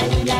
la la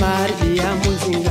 mar de Amuzinga.